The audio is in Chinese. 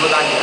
不打